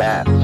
that.